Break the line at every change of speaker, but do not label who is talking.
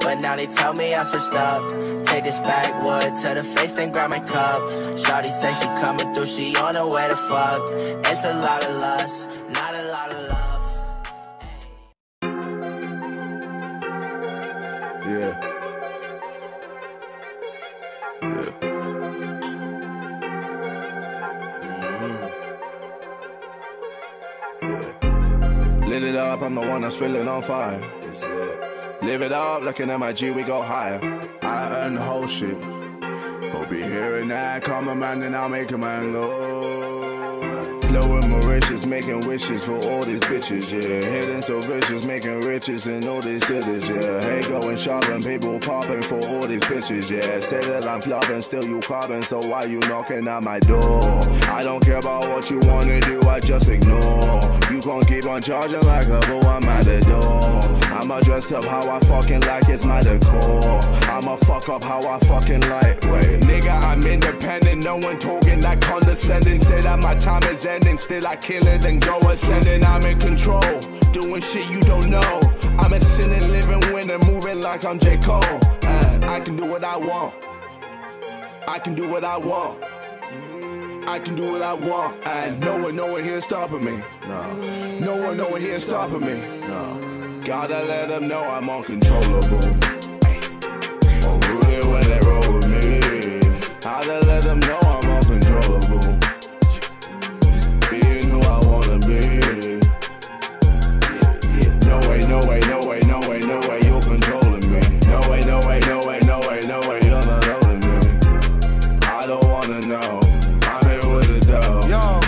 But now they tell me I switched up. Take this backwood to the face, then grab my cup. Shawty say she coming through, she on her way to fuck. It's a lot of lust, not a lot of love.
Yeah. Yeah. Yeah. Lit it up, I'm the one that's feeling on fire. It's lit. Live it up, looking at my G, we go higher. I earn the whole shit. Hope you hearing that. Call my man, then I'll make a man go. Flowing Mauritius, making wishes for all these bitches, yeah. Hitting so vicious, making riches in all these cities, yeah. Hey, going shopping, people popping for all these bitches, yeah. Say that I'm flopping, still you carbon, so why you knocking at my door? I don't care about what you wanna do, I just ignore. You gon' keep on charging like a bull, I'm at the door. I'ma dress up how I fucking like, it's my decor. I'ma fuck up how I fucking like, wait. Nigga, I'm independent, no one talking that condescending. Say that my time is ending, still I kill it and go ascending. I'm in control, doing shit you don't know. I'm a sinning, living, winning, moving like I'm J. Cole. Uh, I can do what I want. I can do what I want. I can do what I want, and no one, no one here stopping me. No, no one, no one here stopping me. No, gotta let them know I'm uncontrollable. Rooted when they dog. Out there with a dog. Yo.